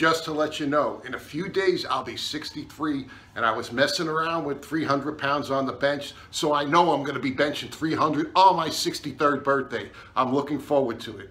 just to let you know, in a few days I'll be 63 and I was messing around with 300 pounds on the bench. So I know I'm gonna be benching 300 on my 63rd birthday. I'm looking forward to it.